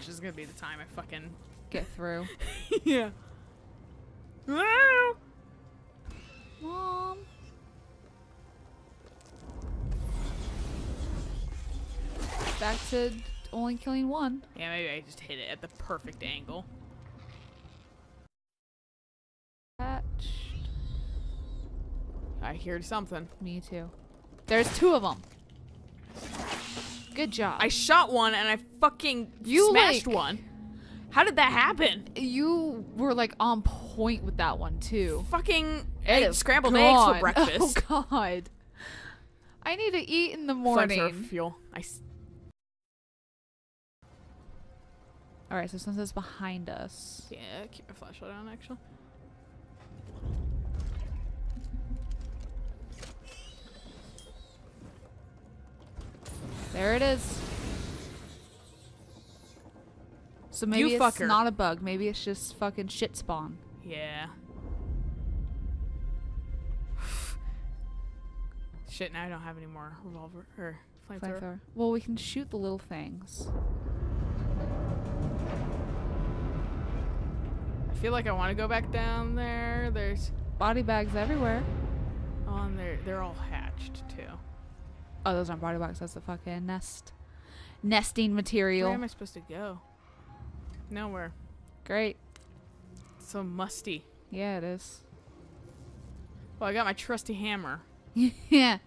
This is gonna be the time I fucking Get through. yeah. Mom. Back to only killing one. Yeah, maybe I just hit it at the perfect angle. Patched. I hear something. Me too. There's two of them. Good job. I shot one and I fucking You, smashed like- one. How did that happen? you were like on point with that one too. Fucking scrambled gone. eggs for oh, breakfast. Oh god. I need to eat in the morning. Flamethrower fuel. I All right, so sunset's behind us. yeah, keep my flashlight on actually. There it is. So maybe You it's fucker. not a bug. Maybe it's just fucking shit spawn. Yeah. Shit, now I don't have any more revolver or flamethrower. Flamethrower. Well, we can shoot the little things. I feel like I want to go back down there. There's Body bags everywhere. oh, and they're they're all hatched too. Oh, those aren't body bags. That's the fucking nest. Nesting material. Where am I supposed to go? Nowhere. Great. So musty. Yeah, it is. Well, I got my trusty hammer. yeah.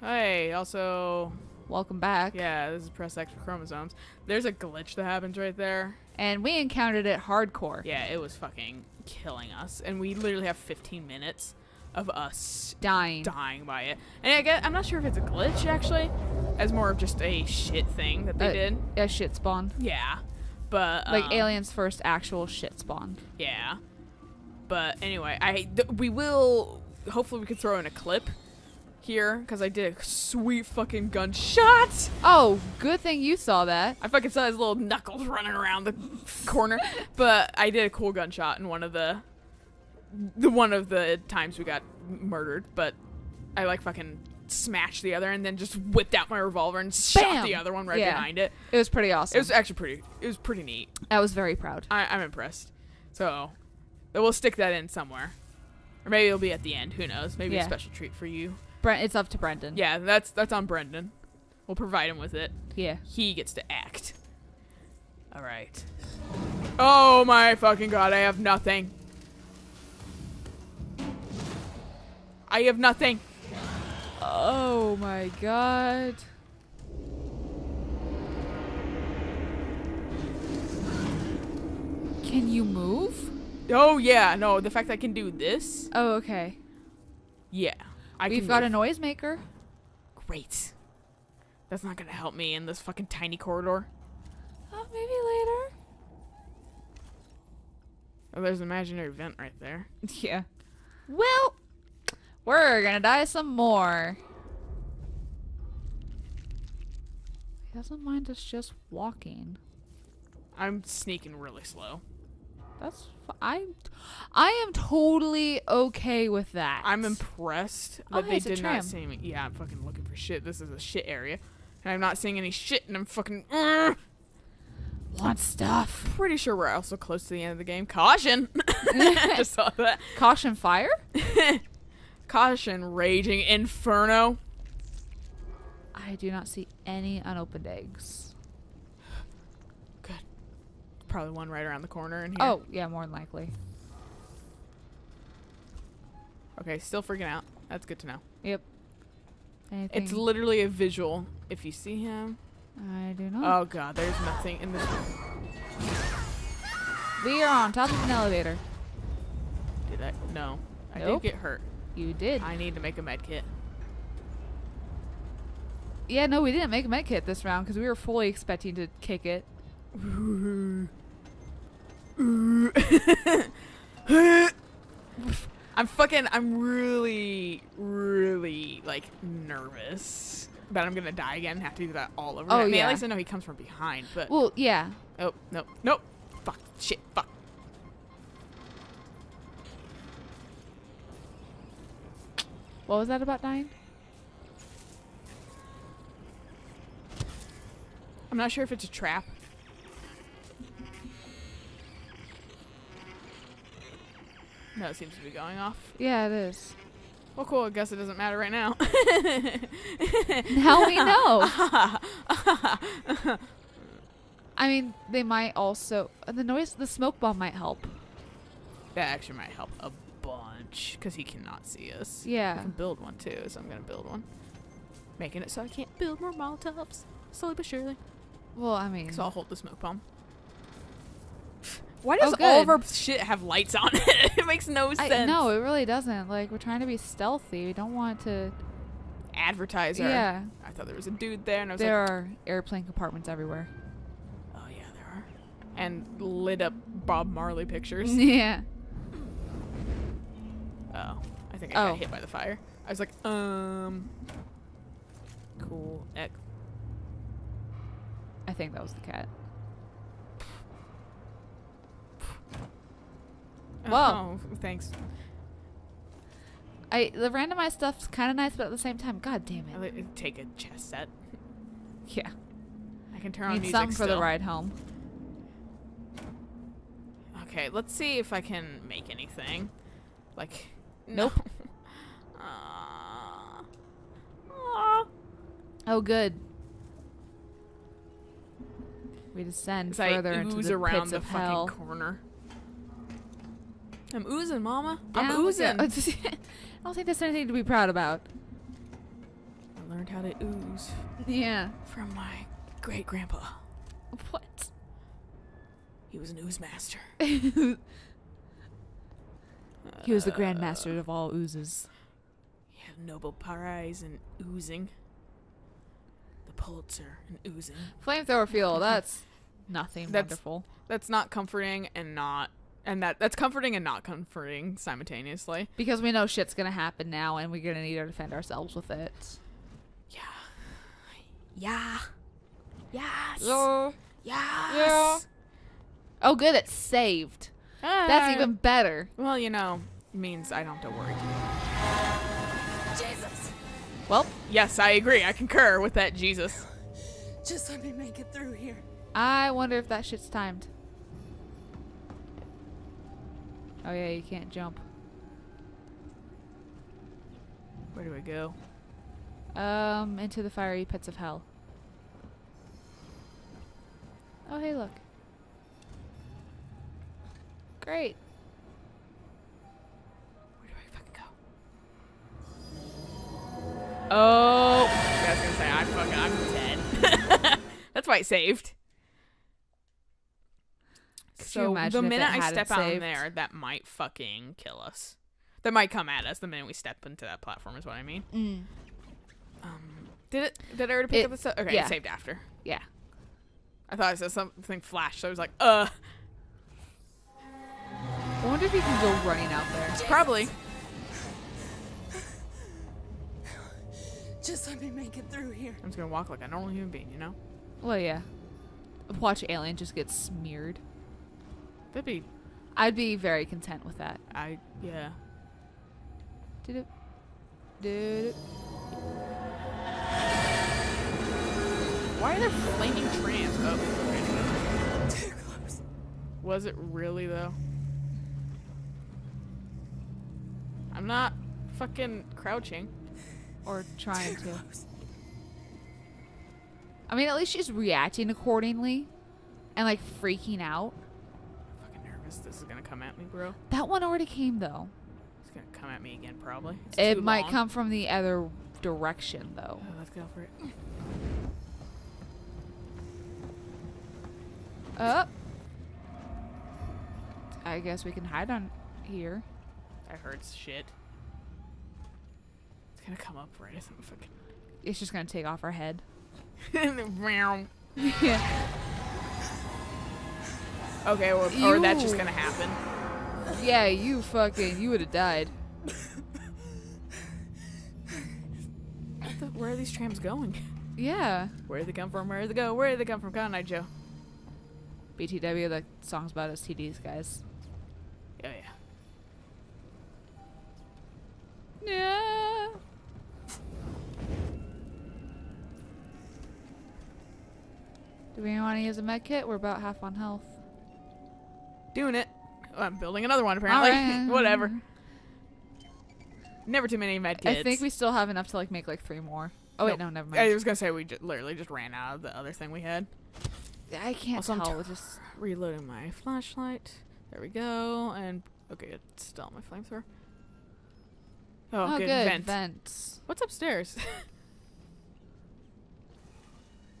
Hey, also, Welcome back. yeah, this is press X for chromosomes. There's a glitch that happens right there. And we encountered it hardcore. Yeah, it was fucking killing us, and we literally have 15 minutes of us Dying. dying by it. And I get, I'm not sure if it's a glitch actually, as more of just a shit thing that they Uh, did. A shit spawn. Yeah, but Like um, Alien's first actual shit spawn. Yeah, but anyway, I we will. Hopefully, we could throw in a clip here because I did a sweet fucking gunshot. Oh, good thing you saw that. I fucking saw his little knuckles running around the corner, but I did a cool gunshot in one of the the one of the times we got murdered. But I like fucking smashed the other and then just whipped out my revolver and shot the other one right Yeah. behind it. It was pretty awesome. It was actually pretty. It was pretty neat. I was very proud. I, I'm impressed. So we'll stick that in somewhere, or maybe it'll be at the end. Who knows? Maybe a special treat for you. Brent, it's up to Brendan. Yeah, that's that's on Brendan. We'll provide him with it. Yeah. He gets to act. All right. Oh my fucking god! I have nothing. I have nothing. Oh my god. Can you move? Oh yeah, no. The fact I can do this. Oh, okay. Yeah, I We've got a noisemaker. great. That's not gonna help me in this fucking tiny corridor. Oh, maybe later. Oh, there's an imaginary vent right there. Yeah. Well, we're gonna die some more. He doesn't mind us just walking. I'm sneaking really slow. That's f- I'm I am totally okay with that. I'm impressed Oh, that hey, they did not see me. Yeah, I'm fucking looking for shit. This is a shit area. And I'm not seeing any shit, and I'm fucking. Ugh. want stuff. Pretty sure we're also close to the end of the game. Caution! Just saw that. Caution fire? Caution, raging inferno. I do not see any unopened eggs. Good. Probably one right around the corner in here. Oh, yeah, more than likely. Okay, still freaking out. That's good to know. Yep. Anything? It's literally a visual. If you see him. I do not. Oh god, there's nothing in this room. we are on top of an elevator. Did I? No. I Nope. did get hurt. You did. I need to make a med kit. yeah, no, we didn't make a med kit this round because we were fully expecting to kick it. I'm fucking. I'm really, really like nervous that I'm gonna die again and have to do that all over. Oh, again. I mean, yeah. at least I know he comes from behind. But Well, yeah. oh no, nope. Fuck. Shit. Fuck. What was that about dying? I'm not sure if it's a trap. No, it seems to be going off. Yeah, it is. Well, cool. I guess it doesn't matter right now. now we know. I mean, they might also. The noise, the smoke bomb might help. That actually might help a because he cannot see us. Yeah. I can build one too, so I'm gonna build one. Making it so I can't build more Molotovs. Slowly but surely. Well, I mean, So I'll hold the smoke bomb. Why oh, does Oh, all of our shit have lights on it? it makes no I, sense. no, it really doesn't. Like we're trying to be stealthy. We don't want to. Advertiser. Yeah, I thought there was a dude there, and I was there like, There are airplane compartments everywhere. oh yeah, there are. And lit up Bob Marley pictures. yeah. Oh, I think I Oh. got hit by the fire. I was like, um, cool. Ec- I think that was the cat. Whoa. Oh, thanks. I the randomized stuff's kind of nice, but at the same time, god damn I it. li- take a chess set. Yeah. I can turn on Need music something for the ride home. Okay, let's see if I can make anything. Like, Nope. No. Aw. Oh, good. We descend As I further into the around pits the of fucking hell. corner. I'm oozing, mama. Down I'm oozing. I don't think there's anything to be proud about. I learned how to ooze Yeah. from my great grandpa. What? He was an ooze master. he was the Uh, grandmaster of all oozes. He had a Nobel Prize in oozing. The Pulitzer in oozing. Flamethrower fuel. That's nothing That's- wonderful. That's not comforting and not and that that's comforting and not comforting simultaneously. Because we know shit's gonna happen now, and we're gonna need to defend ourselves with it. Yeah. Yeah. Yes. Yeah. Yes. Oh, good. It's saved. That's Ah. even better. Well, you know, means I don't have to worry. Jesus! Well, Yes, I agree. I concur with that, Jesus. Just let me make it through here. I wonder if that shit's timed. Oh yeah, you can't jump. Where do I go? Um, into the fiery pits of hell. Oh hey, look. Great. Oh, I was gonna say I'm fucking I'm dead. That's why it saved. Could So the minute I step out in there, that might fucking kill us. That might come at us the minute we step into that platform. Is what I mean. Mm. Um, did it? Did I already pick It- up the stuff? Okay, yeah. it saved after. Yeah. I thought I said something flash, so I was like, uh, I wonder if you can go running out there. probably. Just let me make it through here. I'm just gonna walk like a normal human being, you know? Well, yeah. Watch Alien just get smeared. That'd be, I'd be very content with that. I, yeah. Did it? Did it? Why are there flaming trams? Oh. Too close. Was it really though? I'm not fucking crouching. Or trying to. I mean, at least she's reacting accordingly, and like freaking out. fucking nervous. This is gonna come at me, bro. That one already came though. It's gonna come at me again, probably. It's It might long. come from the other direction though. Oh, let's go for it. Up. I guess we can hide on here. That hurts shit. It's gonna come up right as I'm fucking. It's just gonna take off our head. Meow. yeah. okay, or, or that's just gonna happen. Yeah, you fucking, you would have died. What the, where are these trams going? Yeah. Where did they come from? Where did they go? Where did they come from? Cotton Eye Joe. BTW, the song's about STDs, guys. Oh yeah. Yeah. Do we want to use a med kit? We're about half on health. Doing it. I'm building another one apparently. Alright. Whatever. Never too many med kits. I think we still have enough to like make like three more. Oh wait, no, never mind. I was gonna say we just literally just ran out of the other thing we had. I, can't Also, I'm tell. just Reloading my flashlight. There we go. And okay, it's still my flamethrower. Oh, oh, good. good. Vent. Vents. What's upstairs?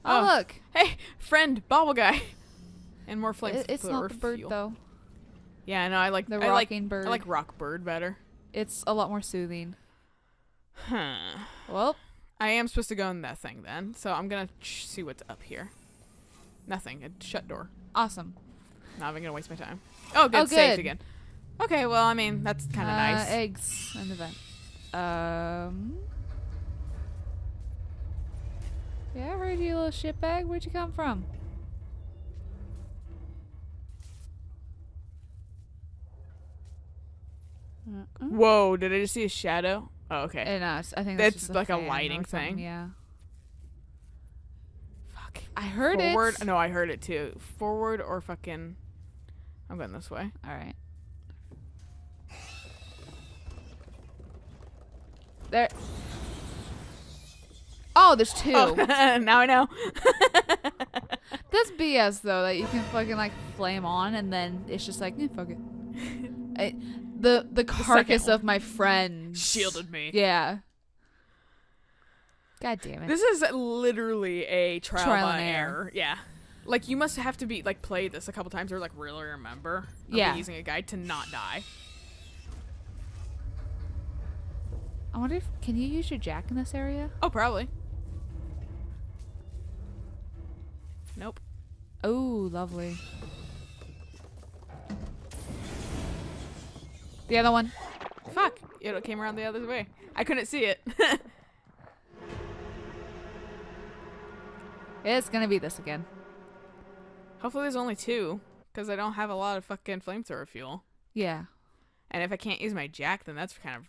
Oh, Oh, look, hey, friend, bobble guy. And more flames. it, it's not the bird though. Yeah, I know. I like The I like rocking bird. I like rock bird better. It's a lot more soothing. Huh. Well, I am supposed to go in that thing then, so I'm gonna see what's up here. Nothing. A shut door. awesome. Not even gonna waste my time. Oh, good. Oh, Saved again. Okay, well, I mean that's kind of uh, nice. Eggs in the vent. Um. Yeah, I heard you, little shitbag. Where'd you come from? Uh-uh. Whoa! Did I just see a shadow? Oh, okay. And uh, I think that's, That's like a or lighting thing. Yeah, Fuck. I heard it. Forward. it. No, I heard it too. Forward or fucking. I'm going this way. All right. There. Oh, there's two. Oh, now I know. That's BS though that you can fucking like flame on and then it's just like eh, fuck it. I, the the carcass one. of my friend Shielded me. Yeah. God damn it. This is literally a trial, Trial by and error. error. Yeah. Like you must have to be like play this a couple times or like really remember. Yeah. using a guide to not die. I wonder if can you use your jack in this area? Oh, probably. Nope. Oh, lovely. The other one. Fuck. It came around the other way. I couldn't see it. It's gonna be this again. Hopefully there's only two, because I don't have a lot of fucking flamethrower fuel. Yeah. And if I can't use my jack, then that's kind of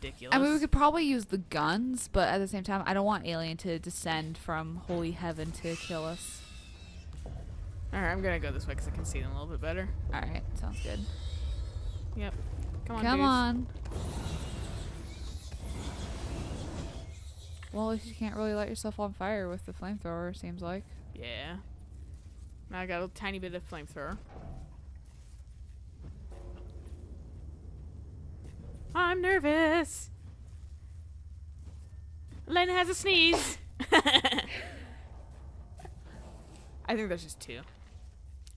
ridiculous. I mean, we could probably use the guns, but at the same time, I don't want Alien to descend from holy heaven to kill us. All right, I'm gonna go this way because I can see them a little bit better. All right, sounds good. Yep. Come on, Come dudes. on. Well, if you can't really light yourself on fire with the flamethrower, seems like. Yeah. Now I got a tiny bit of flamethrower. I'm nervous. Len has a sneeze. I think there's just two.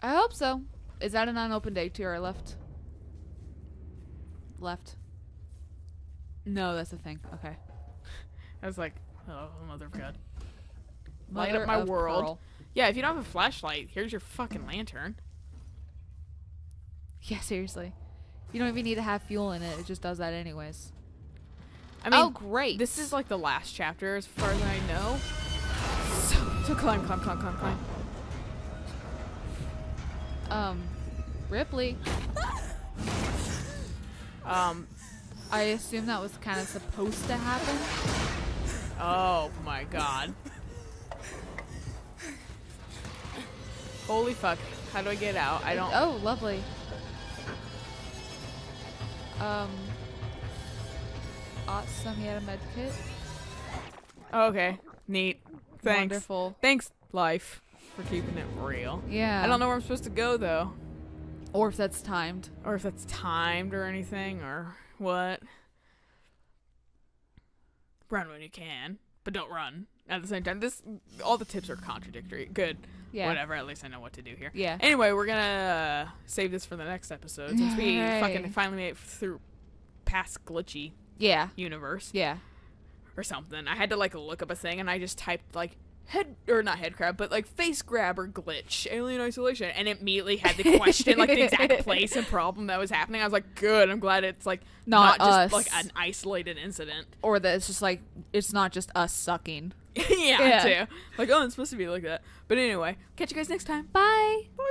I hope so. Is that an unopened egg to our left? Left. No, that's the thing. Okay. I was like, oh, mother of God. Light Mother up my world. pearl. Yeah, if you don't have a flashlight, here's your fucking lantern. Yeah, seriously. You don't even need to have fuel in it. It just does that anyways. I mean, oh, great. this is like the last chapter as far as I know. So, so climb, climb, climb, climb, climb. Um, Ripley. Um, I assume that was kind of supposed to happen. oh my god. Holy fuck. How do I get out? I don't. Oh, lovely. Um. Awesome. He had a med kit. Okay. Neat. Thanks. Wonderful. Thanks, life, for keeping it real. Yeah. I don't know where I'm supposed to go though, Or if that's timed. or if that's timed or anything, or what. Run when you can, but don't run at the same time. This all the tips are contradictory. Good. Yeah. Whatever. At least I know what to do here. Yeah. Anyway, we're gonna uh, save this for the next episode since we Yay. fucking finally made it through past glitchy Yeah. universe Yeah. or something. I had to like look up a thing and I just typed like head or not head crab, but like face grabber glitch, alien isolation, and it immediately had the question like the exact place and problem that was happening. I was like, good. I'm glad it's like Not just us. like an isolated incident. Or that it's just like it's not just us sucking. yeah, Yeah. too. Like, oh, it's supposed to be like that. But anyway, catch you guys next time. Bye. Bye.